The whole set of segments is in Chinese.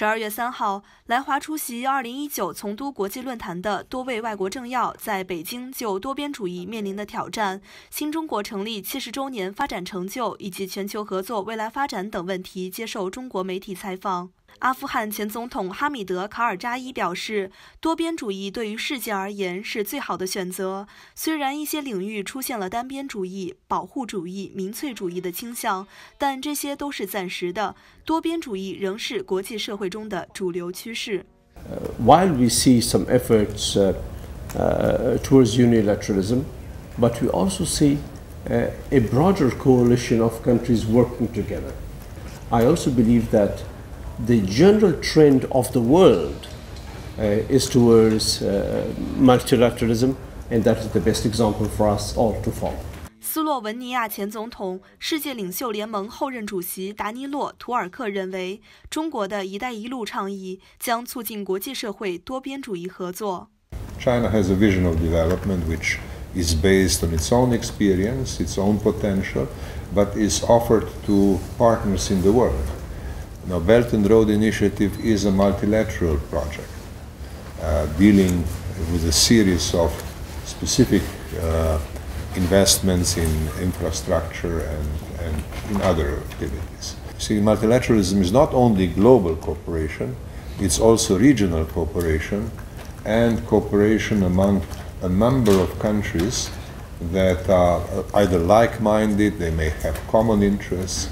十二月三号，来华出席二零一九从都国际论坛的多位外国政要在北京就多边主义面临的挑战、新中国成立七十周年发展成就以及全球合作未来发展等问题接受中国媒体采访。阿富汗前总统哈米德·卡尔扎伊表示，多边主义对于世界而言是最好的选择。虽然一些领域出现了单边主义、保护主义、民粹主义的倾向，但这些都是暂时的。多边主义仍是国际社会中的主流趋势。While we see some efforts towards unilateralism, but we also see a broader coalition of countries working together. I also believe that. the general trend of the world uh, is towards uh, multilateralism, and that is the best example for us all to follow. 斯洛文尼亚前总统、世界领袖联盟后任主席达尼洛·图尔克认为，中国的一带一路倡议将促进国际社会多边主义合作。China has a vision of development which is based on its own experience, its own potential, but is offered to partners in the world. Now, Belt and Road Initiative is a multilateral project uh, dealing with a series of specific uh, investments in infrastructure and, and in other activities. See, multilateralism is not only global cooperation, it's also regional cooperation and cooperation among a number of countries that are either like minded, they may have common interests,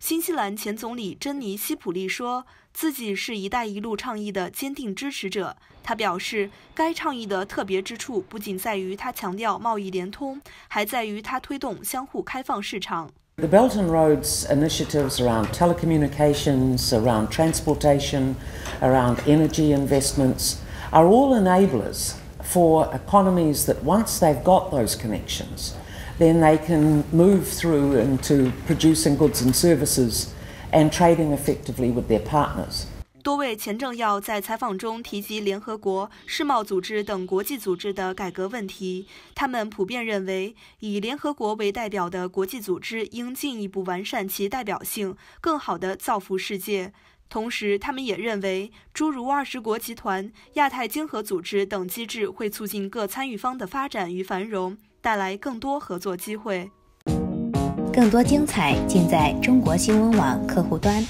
新西兰前总理珍妮·希普利说自己是一带一路倡议的坚定支持者。他表示，该倡议的特别之处不仅在于它强调贸易联通，还在于它推动相互开放市场。The Belt and Roads initiatives around telecommunications, around transportation, around energy investments are all enablers for economies that once they've got those connections. Then they can move through into producing goods and services and trading effectively with their partners. 多位前政要在采访中提及联合国、世贸组织等国际组织的改革问题。他们普遍认为，以联合国为代表的国际组织应进一步完善其代表性，更好地造福世界。同时，他们也认为，诸如二十国集团、亚太经合组织等机制会促进各参与方的发展与繁荣。带来更多合作机会。更多精彩尽在中国新闻网客户端。